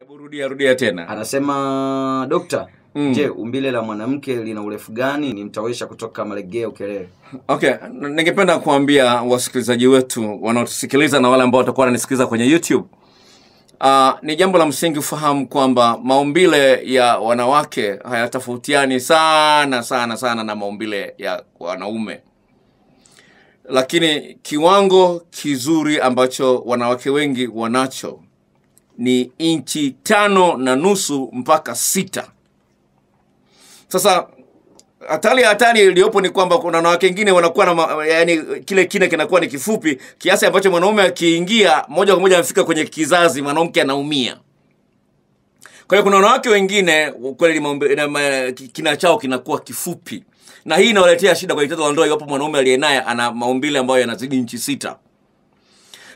Hebu rudia rudia tena. Anasema dokta, Mm. je, umbile la mwanamke lina urefu gani? Ni mtawesha kutoka Malegeo Kelele. Okay, ningependa kuambia wasikilizaji wetu wanaotusikiliza na wale ambao watakuwa wananisikiliza kwenye YouTube. Uh, ni jambo la msingi ufahamu kwamba maumbile ya wanawake hayatofautiani sana sana sana na maumbile ya wanaume, lakini kiwango kizuri ambacho wanawake wengi wanacho ni inchi tano na nusu mpaka sita. Sasa hatari ya hatari iliyopo ni kwamba kuna wanawake wengine wanakuwa na yani kile kina kinakuwa ni kifupi kiasi ambacho mwanaume akiingia moja kwa moja anafika kwenye kizazi, mwanamke anaumia. Kwa hiyo kuna wanawake wengine kweli kina chao kinakuwa kifupi, na hii inawaletea shida kwenye tendo la ndoa iwapo mwanaume aliye naye ana maumbile ambayo yanazidi inchi sita.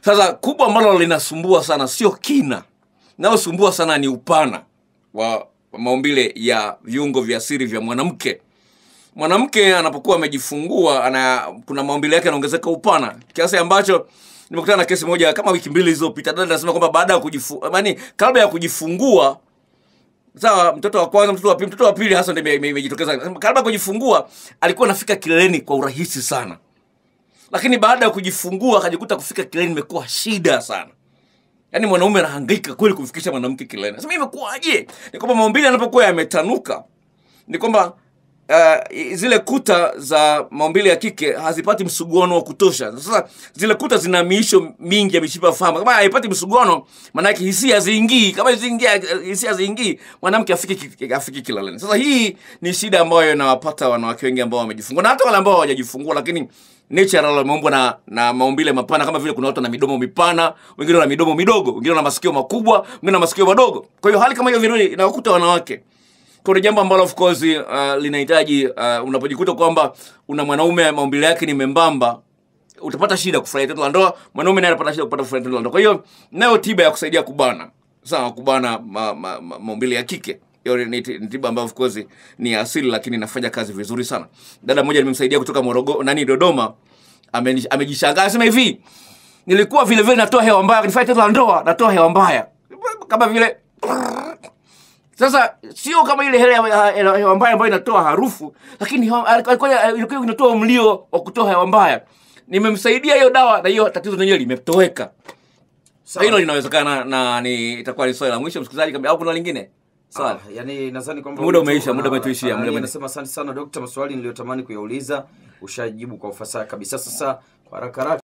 Sasa kubwa ambalo linasumbua sana sio kina, linalosumbua sana ni upana wa maumbile ya viungo vya siri vya mwanamke. Mwanamke anapokuwa amejifungua ana kuna maumbile yake yanaongezeka upana kiasi ambacho nimekutana na kesi moja kama wiki mbili zilizopita. Dada anasema kwamba baada ya kujifu, yaani kabla ya kujifungua sawa, mtoto wa kwanza, mtoto wa pili, mtoto wa pili hasa ndio ime- ime- imejitokeza. Kabla ya kujifungua alikuwa anafika kileleni kwa urahisi sana, lakini baada ya kujifungua akajikuta kufika kileleni imekuwa shida sana. Yaani mwanaume anahangaika kweli kumfikisha mwanamke kileleni. Sasa imekuwaje? Ni kwamba maumbile yanapokuwa yametanuka ni kwamba uh, zile kuta za maumbile ya kike hazipati msuguano wa kutosha. Sasa zile kuta zina miisho mingi ya mishipa fahamu. Kama haipati msuguano, maana yake hisia haziingii. Kama hiziingia hisia haziingii, mwanamke afiki ki- afiki kileleni. Sasa hii ni shida ambayo inawapata wanawake wengi ambao wamejifungua na hata wale ambao hawajajifungua, lakini natural wameumbwa na, na maumbile mapana, kama vile kuna watu na midomo mipana, wengine wana midomo midogo, wengine wana masikio makubwa, wengine na masikio madogo. Kwa hiyo hali kama hiyo vile inawakuta wanawake. Kuna jambo ambalo of course uh, linahitaji uh, unapojikuta kwamba una mwanaume maumbile yake ni membamba utapata shida kufurahia tendo la ndoa mwanaume naye anapata shida kupata kufurahia tendo la ndoa. Kwa hiyo nayo tiba ya kusaidia kubana sawa kubana ma, ma, ma, maumbile ya kike hiyo ni, ni ni tiba ambayo of course ni asili lakini inafanya kazi vizuri sana. Dada mmoja nimemsaidia kutoka Morogoro nani Dodoma amejishangaa anasema hivi nilikuwa vile vile natoa hewa mbaya nifanye tendo la ndoa natoa hewa mbaya kama vile sasa sio kama ile hewa mbaya ambayo inatoa harufu, lakini ilikuwa inatoa mlio wa kutoa hewa mbaya. Nimemsaidia hiyo dawa na hiyo tatizo lenyewe limetoweka. Sasa hilo linawezekana na ni itakuwa ni swali la mwisho msikilizaji, kama au kuna lingine Sawa, Ah, yani nadhani kwamba Muda umeisha, muda umetuishia, muda umeisha. Nasema asante sana dokta, maswali niliyotamani kuyauliza ushajibu kwa ufasaha kabisa. Sasa kwa haraka haraka